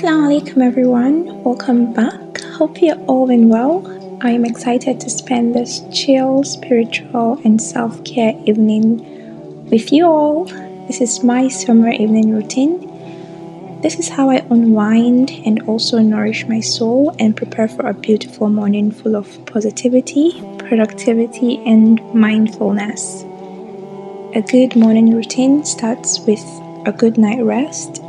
Assalamu alaikum everyone, welcome back. Hope you're all doing well. I am excited to spend this chill, spiritual, and self care evening with you all. This is my summer evening routine. This is how I unwind and also nourish my soul and prepare for a beautiful morning full of positivity, productivity, and mindfulness. A good morning routine starts with a good night rest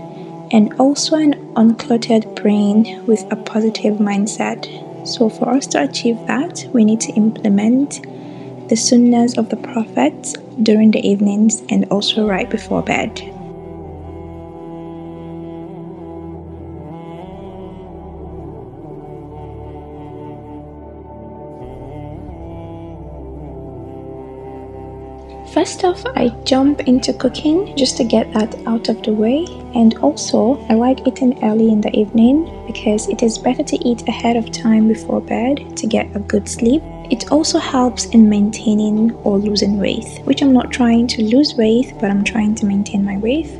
and also an uncluttered brain with a positive mindset. So, for us to achieve that, we need to implement the sunnahs of the Prophet during the evenings and also right before bed. First off, I jump into cooking just to get that out of the way, and also I like eating early in the evening because it is better to eat ahead of time before bed to get a good sleep. It also helps in maintaining or losing weight, which I'm not trying to lose weight, but I'm trying to maintain my weight.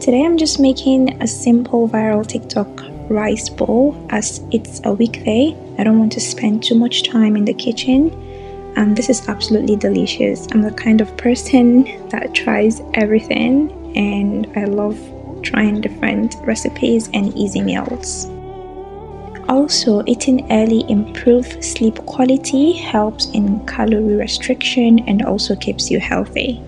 Today I'm just making a simple viral TikTok rice bowl as it's a weekday. I don't want to spend too much time in the kitchen and this is absolutely delicious. I'm the kind of person that tries everything and I love trying different recipes and easy meals. Also, eating early improves sleep quality, helps in calorie restriction, and also keeps you healthy.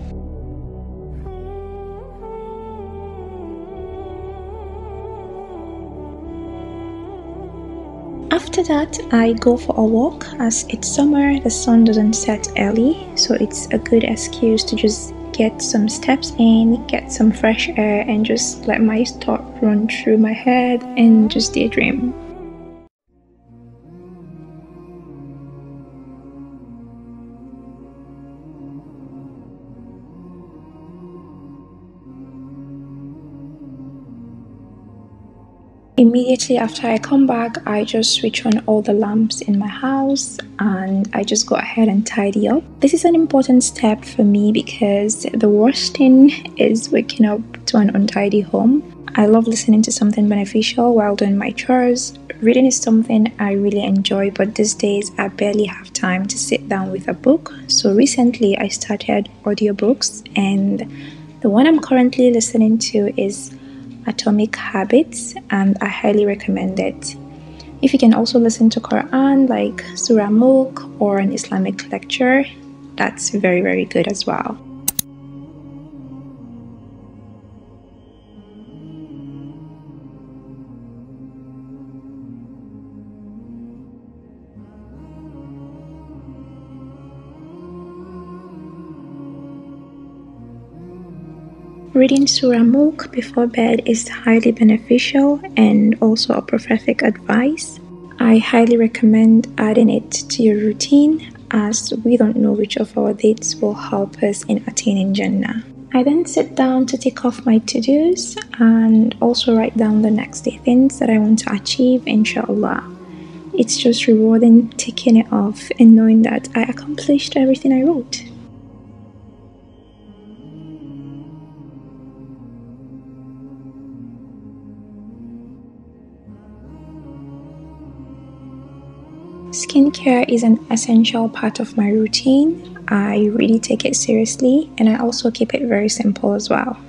After that, I go for a walk as it's summer, the sun doesn't set early, so it's a good excuse to just get some steps in, get some fresh air, and just let my thought run through my head and just daydream. Immediately after I come back, I just switch on all the lamps in my house and I just go ahead and tidy up. This is an important step for me because the worst thing is waking up to an untidy home. I love listening to something beneficial while doing my chores. Reading is something I really enjoy, but these days I barely have time to sit down with a book. So recently I started audiobooks, and the one I'm currently listening to is Atomic Habits, and I highly recommend it. If you can also listen to Quran like Surah Mulk or an Islamic lecture, that's very, very good as well. Reading Surah Mulk before bed is highly beneficial and also a prophetic advice. I highly recommend adding it to your routine as we don't know which of our dates will help us in attaining Jannah. I then sit down to take off my to dos and also write down the next day things that I want to achieve, inshallah. It's just rewarding taking it off and knowing that I accomplished everything I wrote. Skincare is an essential part of my routine. I really take it seriously and I also keep it very simple as well.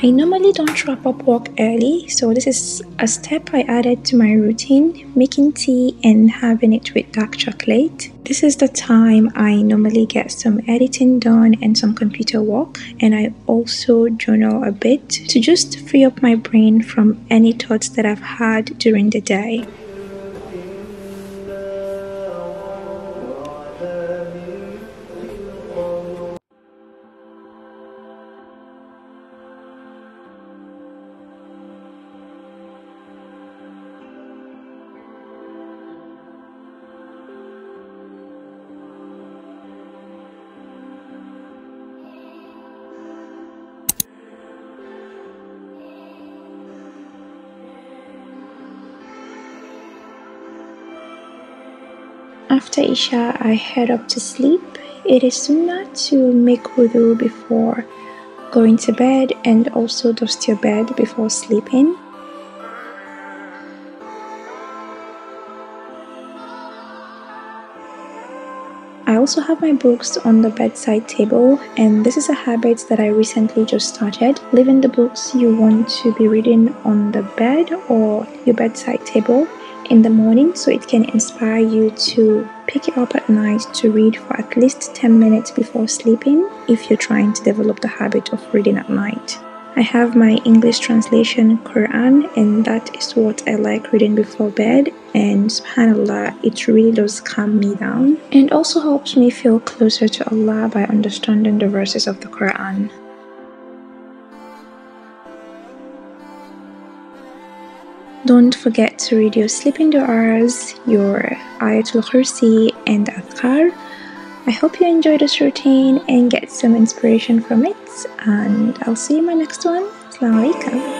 I normally don't wrap up work early, so this is a step I added to my routine making tea and having it with dark chocolate. This is the time I normally get some editing done and some computer work, and I also journal a bit to just free up my brain from any thoughts that I've had during the day. After Isha, I head up to sleep. It is sunnah to make wudu before going to bed and also dust your bed before sleeping. I also have my books on the bedside table, and this is a habit that I recently just started. Leaving the books you want to be reading on the bed or your bedside table in the morning so it can inspire you to pick it up at night to read for at least 10 minutes before sleeping if you're trying to develop the habit of reading at night. I have my English translation Quran, and that is what I like reading before bed. And subhanAllah, it really does calm me down and also helps me feel closer to Allah by understanding the verses of the Quran. Don't forget to read your sleeping du'as, your Ayatul Kursi, and Adhkar. I hope you enjoy this routine and get some inspiration from it and I'll see you in my next one. Assalamu alaikum.